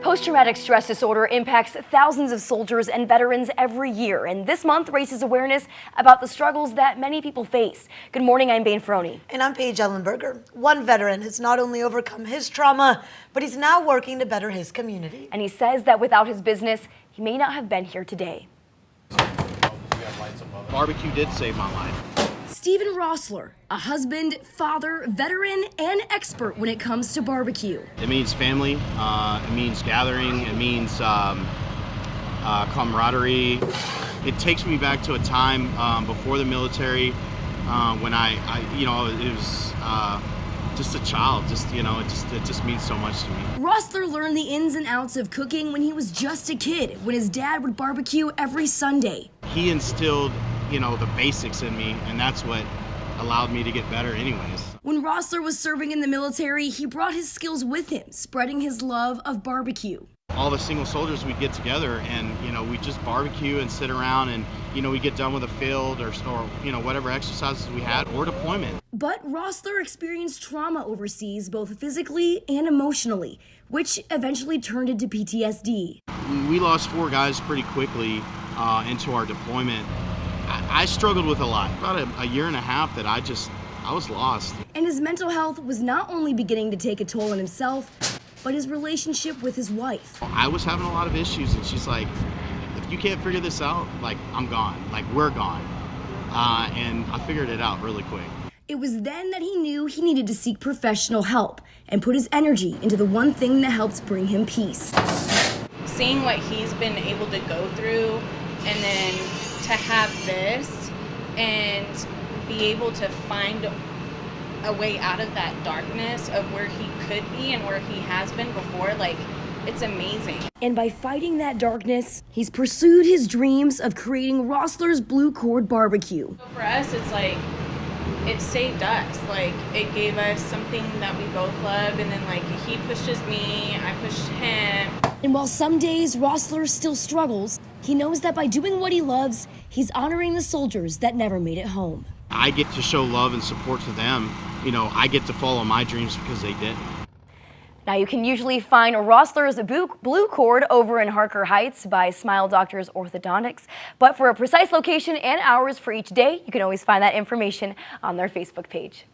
Post traumatic stress disorder impacts thousands of soldiers and veterans every year, and this month raises awareness about the struggles that many people face. Good morning, I'm Bain Froni. And I'm Paige Ellenberger. One veteran has not only overcome his trauma, but he's now working to better his community. And he says that without his business, he may not have been here today. Barbecue did save my life. Stephen Rossler, a husband, father, veteran, and expert when it comes to barbecue. It means family, uh, it means gathering, it means um, uh, camaraderie. It takes me back to a time um, before the military uh, when I, I, you know, it was uh, just a child. Just you know, it just it just means so much to me. Rossler learned the ins and outs of cooking when he was just a kid, when his dad would barbecue every Sunday. He instilled you know, the basics in me, and that's what allowed me to get better anyways. When Rossler was serving in the military, he brought his skills with him, spreading his love of barbecue. All the single soldiers we'd get together and, you know, we'd just barbecue and sit around and, you know, we'd get done with a field or, or, you know, whatever exercises we had or deployment. But Rossler experienced trauma overseas, both physically and emotionally, which eventually turned into PTSD. We lost four guys pretty quickly uh, into our deployment I, struggled with a lot. About a, a year and a half that I just, I was lost. And his mental health was not only beginning to take a toll on himself, but his relationship with his wife. I was having a lot of issues, and she's like, if you can't figure this out, like, I'm gone. Like, we're gone. Uh, and I figured it out really quick. It was then that he knew he needed to seek professional help and put his energy into the one thing that helps bring him peace. Seeing what he's been able to go through and then to have this and be able to find a way out of that darkness of where he could be and where he has been before, like, it's amazing. And by fighting that darkness, he's pursued his dreams of creating Rossler's Blue Cord Barbecue. So for us, it's like, it saved us. Like, it gave us something that we both love, and then, like, he pushes me, I push him. And while some days Rossler still struggles, he knows that by doing what he loves, he's honoring the soldiers that never made it home. I get to show love and support to them. You know, I get to follow my dreams because they didn't. Now you can usually find Rossler's Blue Cord over in Harker Heights by Smile Doctors Orthodontics. But for a precise location and hours for each day, you can always find that information on their Facebook page.